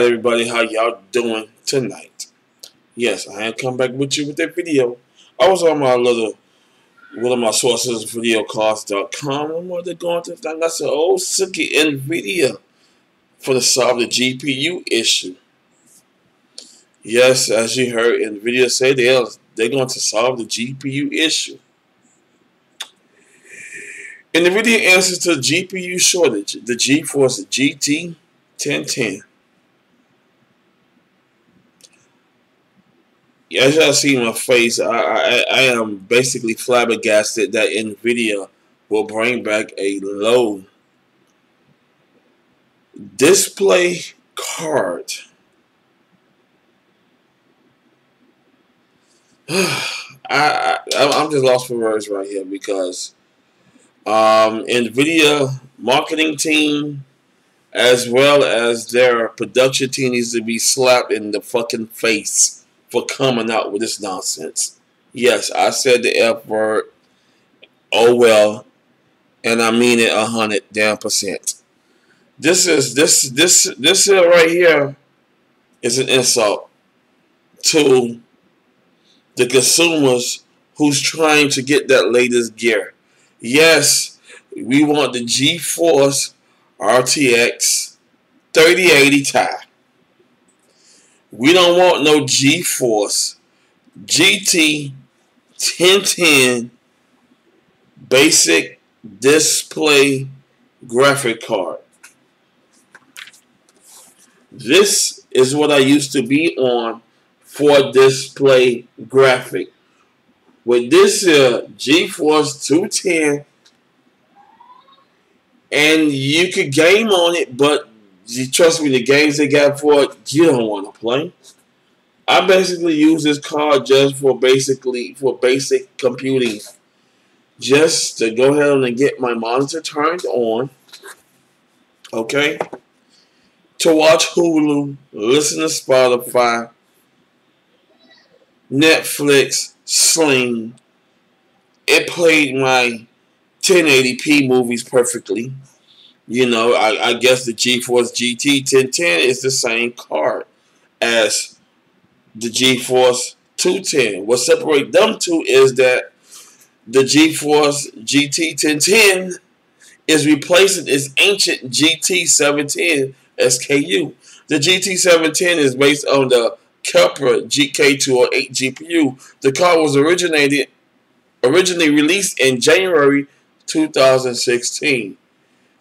Alright everybody, how y'all doing tonight? Yes, I am come back with you with that video. I was on my little one of my sources, videocardz.com. I'm going to go into thing. I said, oh, Suki NVIDIA for to solve the GPU issue. Yes, as you heard NVIDIA say, they are, they're going to solve the GPU issue. NVIDIA answers to GPU shortage, the GeForce GT 1010. As y'all see my face, I, I, I am basically flabbergasted that NVIDIA will bring back a low display card. I, I I'm just lost for words right here because um, NVIDIA marketing team as well as their production team needs to be slapped in the fucking face for coming out with this nonsense. Yes, I said the F word. Oh well, and I mean it a hundred damn percent. This is this this this here right here is an insult to the consumers who's trying to get that latest gear. Yes, we want the GeForce RTX 3080 Ti. We don't want no GeForce GT 1010 basic display graphic card. This is what I used to be on for display graphic. With this uh, GeForce 210 and you could game on it, but you trust me, the games they got for it, you don't want to play. I basically use this card just for basically for basic computing. Just to go ahead and get my monitor turned on. Okay. To watch Hulu, listen to Spotify, Netflix, Sling. It played my 1080p movies perfectly. You know, I, I guess the GeForce GT 1010 is the same card as the GeForce 210. What separates them two is that the GeForce GT 1010 is replacing its ancient GT 710 SKU. The GT 710 is based on the Kepler GK208 GPU. The card was originated originally released in January 2016.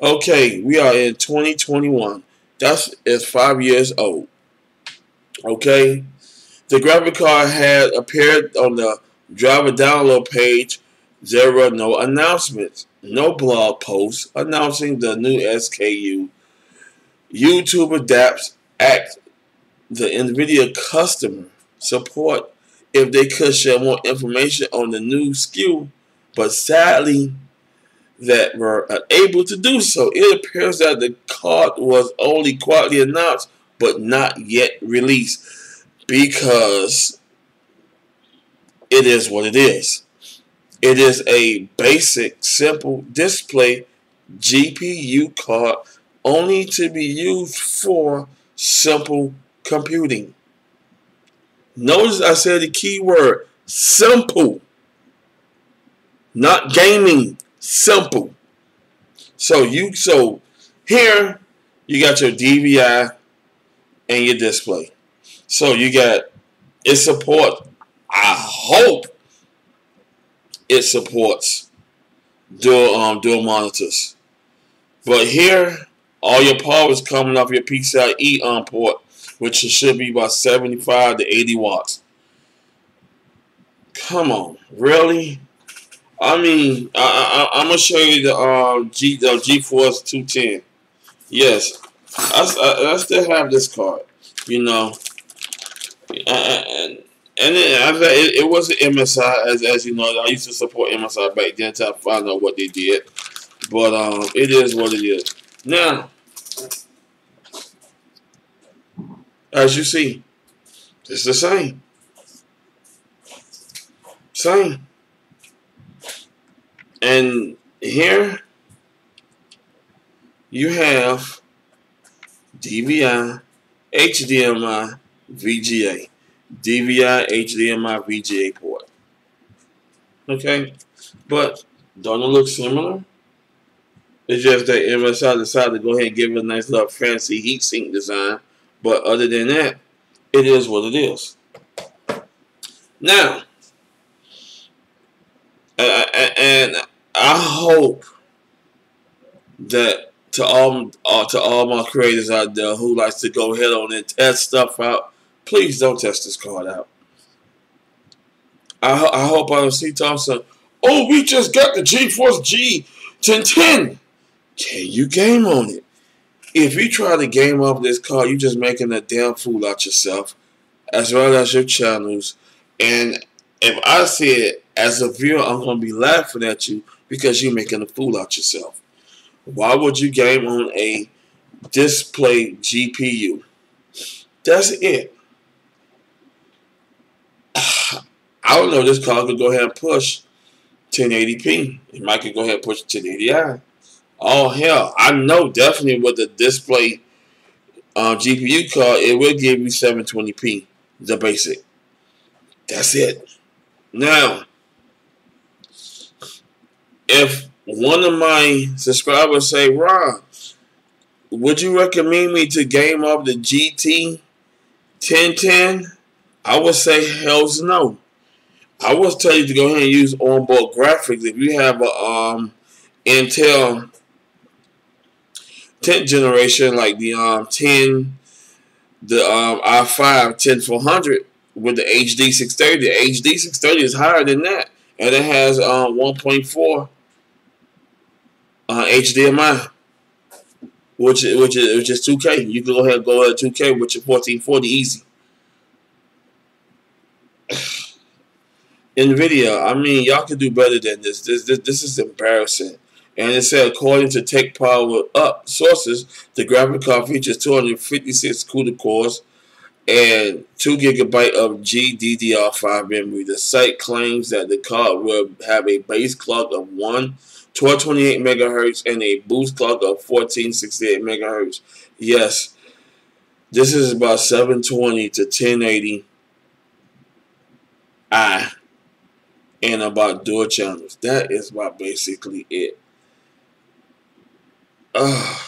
Okay, we are in 2021. That is five years old. Okay, the graphic card had appeared on the driver download page. There were no announcements, no blog posts announcing the new SKU. YouTube adapts act the NVIDIA customer support if they could share more information on the new SKU, but sadly, that were unable to do so. It appears that the card was only quietly announced but not yet released because it is what it is. It is a basic, simple display GPU card only to be used for simple computing. Notice I said the key word simple, not gaming Simple. So you so here you got your DVI and your display. So you got it support. I hope it supports dual um dual monitors. But here, all your power is coming off your PCIe on port, which should be about 75 to 80 watts. Come on, really? I mean, I, I, am gonna show you the um G the GeForce 210. Yes, I, I, I still have this card. You know, and and it, it, it was MSI as as you know. I used to support MSI back then to find out what they did, but um, it is what it is. Now, as you see, it's the same. Same. And here you have DVI HDMI, VGA. DVI, HDMI, VGA port. Okay? But don't it look similar? It's just that MSI decided to go ahead and give it a nice little fancy heatsink design. But other than that, it is what it is. Now, and I hope that to all uh, to all my creators out there who likes to go ahead on and test stuff out, please don't test this card out. I, I hope I don't see Thompson. Oh, we just got the GeForce G 1010. Can you game on it? If you try to game off this card, you're just making a damn fool out yourself, as well as your channels. And if I see it as a viewer, I'm going to be laughing at you because you're making a fool out yourself. Why would you game on a display GPU? That's it. I don't know. This card could go ahead and push 1080p. It might could go ahead and push 1080i. Oh hell, I know definitely with the display uh, GPU card, it will give you 720p, the basic. That's it. Now, if one of my subscribers say, Ron, would you recommend me to game up the GT 1010? I would say hell's no. I would tell you to go ahead and use onboard graphics. If you have a um, Intel 10th generation, like the um, 10, the um, i5 10400 with the HD 630, the HD 630 is higher than that. And it has um, 1.4 uh, HDMI, which which is which is 2K. You can go ahead and go at 2K with your 1440 easy. Nvidia, I mean, y'all can do better than this. This this, this is embarrassing. And it said, according to Tech Power Up sources, the graphic card features 256 CUDA cores and 2 gigabyte of GDDR5 memory. The site claims that the card will have a base clock of 1 1228 megahertz and a boost clock of 1468 megahertz. Yes, this is about 720 to 1080 I and about dual channels. That is about basically it. Uh,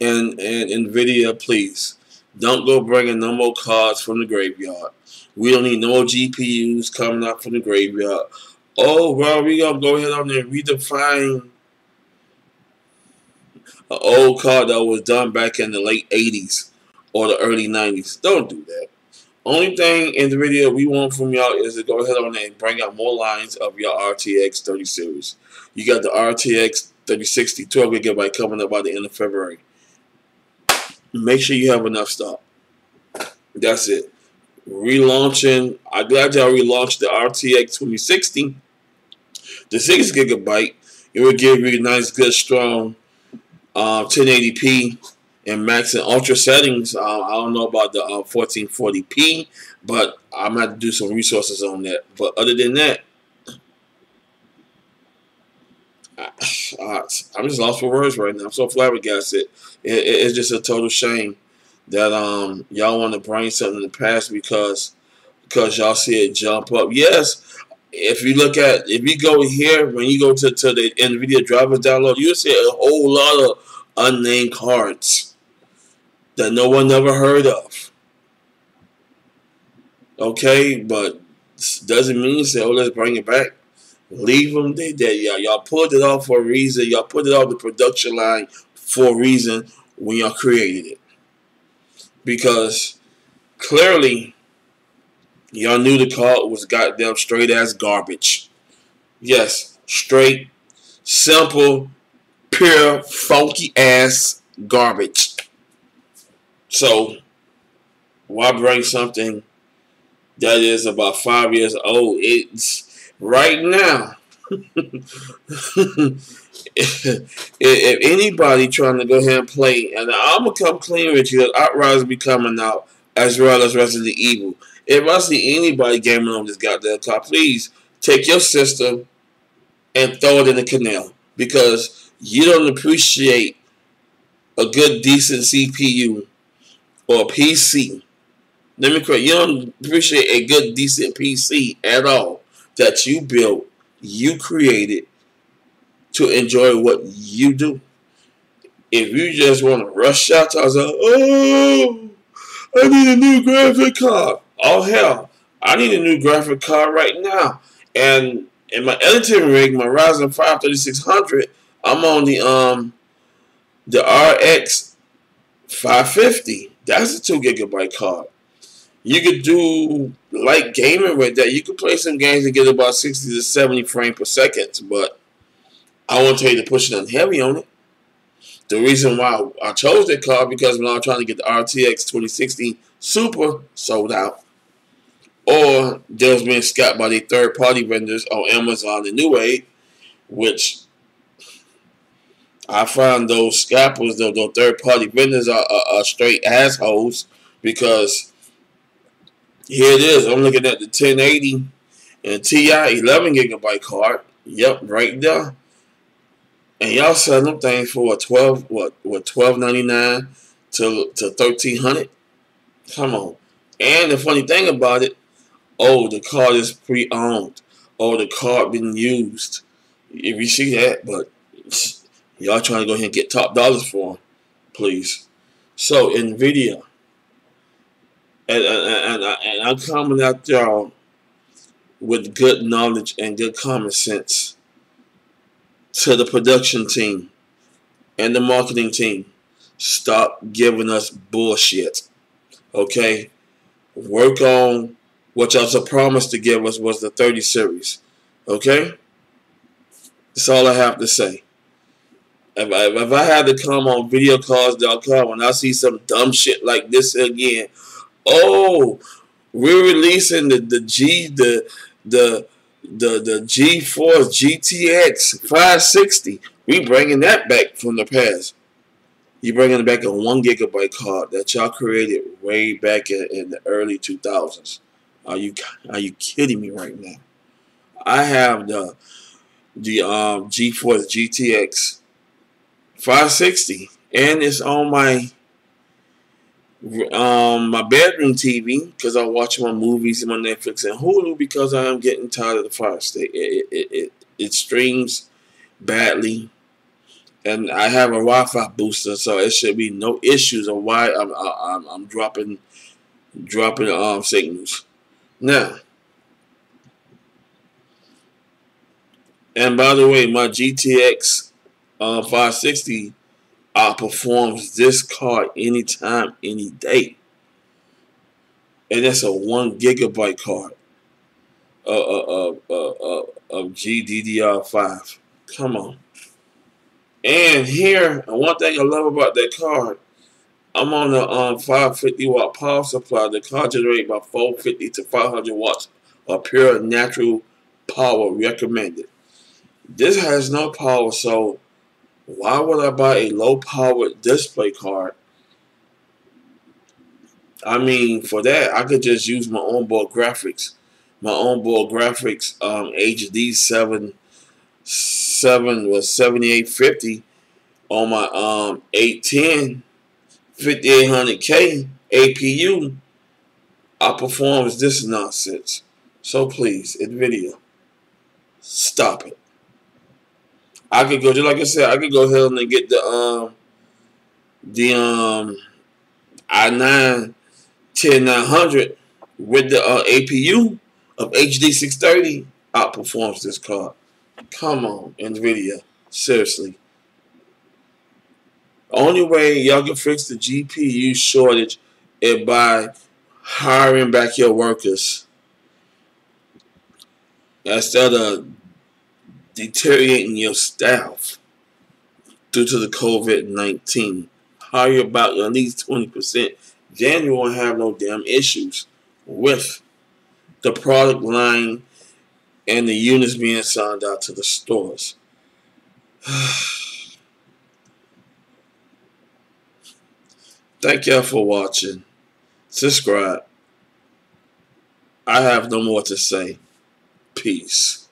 and and Nvidia, please don't go bringing no more cards from the graveyard. We don't need no GPUs coming out from the graveyard oh, well, we gonna go ahead on and redefine an old car that was done back in the late 80s or the early 90s. Don't do that. Only thing in the video we want from y'all is to go ahead on and bring out more lines of your RTX 30 series. You got the RTX 3060 12 gigabyte coming up by the end of February. Make sure you have enough stock. That's it. Relaunching. I'm glad y'all relaunched the RTX 2060 the 6 gigabyte, it will give you a nice, good, strong uh, 1080p and max and ultra settings. Uh, I don't know about the uh, 1440p, but going to do some resources on that. But other than that, I'm just lost for words right now. I'm so flabbergasted. It, it, it's just a total shame that um y'all want to bring something in the past because because y'all see it jump up. Yes, if you look at if you go here when you go to, to the NVIDIA drivers download, you'll see a whole lot of unnamed cards that no one ever heard of. Okay, but doesn't mean say, oh, let's bring it back. Leave them. They, y'all, y'all put it off for a reason. Y'all put it off the production line for a reason when y'all created it. Because clearly Y'all knew the call was goddamn straight ass garbage. Yes, straight, simple, pure, funky ass garbage. So, why bring something that is about five years old? It's right now. if, if, anybody trying to go ahead and play, and I'm gonna come clean with you, Outriders be coming out as well as Resident Evil. If I see anybody gaming on this goddamn car, please take your system and throw it in the canal because you don't appreciate a good decent CPU or PC. Let me correct. You don't appreciate a good decent PC at all that you built, you created to enjoy what you do. If you just want to rush out I was like, oh, I need a new graphic card. Oh hell, I need a new graphic card right now. And in my editing rig, my Ryzen 5 3600, I'm on the um the RX 550. That's a two gigabyte card. You could do light gaming with that. You could play some games and get about 60 to 70 frames per second, but I won't tell you to push it on heavy on it. The reason why I chose that card because when I was trying to get the RTX 2060 Super sold out, or was being scalped by the third party vendors on Amazon and Newegg, which I find those scalpers, those, those third party vendors are, are, are, straight assholes because here it is. I'm looking at the 1080 and Ti 11 gigabyte card. Yep, right there. And y'all selling them things for what 12 what what 12.99 to to 1300. Come on. And the funny thing about it, oh, the card is pre-owned. Oh, the card been used. If you see that, but y'all trying to go ahead and get top dollars for them, please. So Nvidia, and and, and, and I'm coming out y'all with good knowledge and good common sense to the production team and the marketing team. Stop giving us bullshit. Okay? Work on what y'all promised to give us was the 30 series. Okay? That's all I have to say. If I, if I had to come on videocardz.com and I see some dumb shit like this again, oh, we're releasing the, the G the the the the GeForce GTX 560. We bringing that back from the past. You bringing back a one gigabyte card that y'all created way back in, in the early 2000s. Are you are you kidding me right now? I have the the um, GeForce GTX 560 and it's on my um my bedroom TV because I watch my movies and my Netflix and Hulu because I am getting tired of the Fire Stick. It it, it, it streams badly, and I have a Wi-Fi booster, so it should be no issues on why I'm I'm, I'm dropping dropping um signals. Now, and by the way, my GTX uh, 560 outperforms this card anytime, any day. And that's a one gigabyte card uh, uh, uh, uh, uh, of GDDR5. Come on. And here, one thing I love about that card, I'm on the um, 550 watt power supply. The car generates about 450 to 500 watts of pure natural power recommended. This has no power, so why would I buy a low powered display card? I mean, for that, I could just use my onboard graphics. My onboard graphics um, HD 7, 7 was 7850 on my um, A10 5800K APU outperforms this nonsense. So please, NVIDIA, stop it. I could go, just like I said, I could go ahead and get the um the um i9 10900 with the uh, APU of HD 630 outperforms this card. Come on, NVIDIA. Seriously. Only way y'all can fix the GPU shortage is by hiring back your workers. Instead of deteriorating your staff due to the COVID-19. Hire about at least 20%. Then you won't have no damn issues with the product line and the units being signed out to the stores. Thank y'all for watching. Subscribe. I have no more to say. Peace.